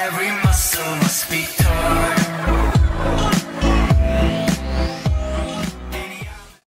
Every muscle must be